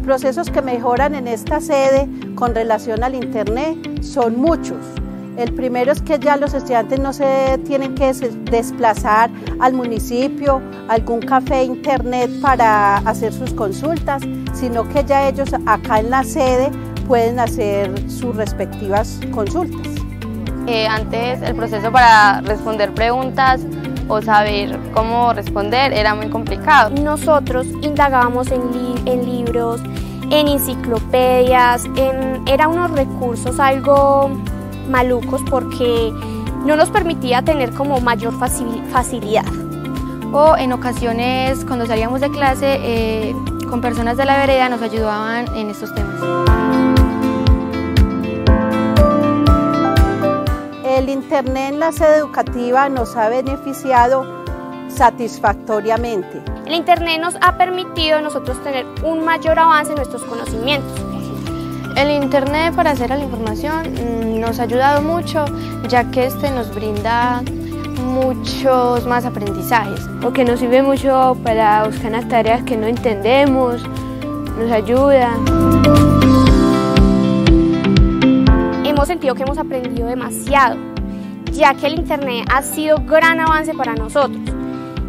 procesos que mejoran en esta sede con relación al Internet son muchos. El primero es que ya los estudiantes no se tienen que desplazar al municipio, algún café internet para hacer sus consultas, sino que ya ellos acá en la sede pueden hacer sus respectivas consultas. Eh, antes el proceso para responder preguntas o saber cómo responder era muy complicado. Nosotros indagábamos en, en libros, en enciclopedias, en, eran unos recursos algo malucos porque no nos permitía tener como mayor facilidad. O en ocasiones cuando salíamos de clase eh, con personas de la vereda nos ayudaban en estos temas. El Internet en la sede educativa nos ha beneficiado satisfactoriamente. El Internet nos ha permitido nosotros tener un mayor avance en nuestros conocimientos. El Internet para hacer la información mm, nos ha ayudado mucho, ya que este nos brinda muchos más aprendizajes. Porque nos sirve mucho para buscar las tareas que no entendemos, nos ayuda. Hemos sentido que hemos aprendido demasiado, ya que el Internet ha sido gran avance para nosotros.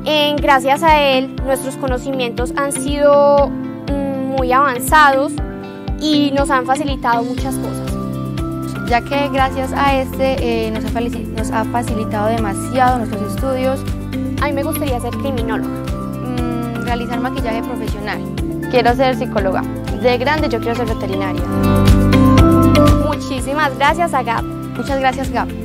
En, gracias a él, nuestros conocimientos han sido mm, muy avanzados y nos han facilitado muchas cosas. Ya que gracias a este eh, nos, ha nos, ha facilitado demasiado nuestros estudios. A mí me gustaría ser criminóloga. Mm, realizar maquillaje profesional. Quiero ser psicóloga. De grande yo quiero ser veterinaria. Muchísimas gracias a Gab. Muchas gracias Gab.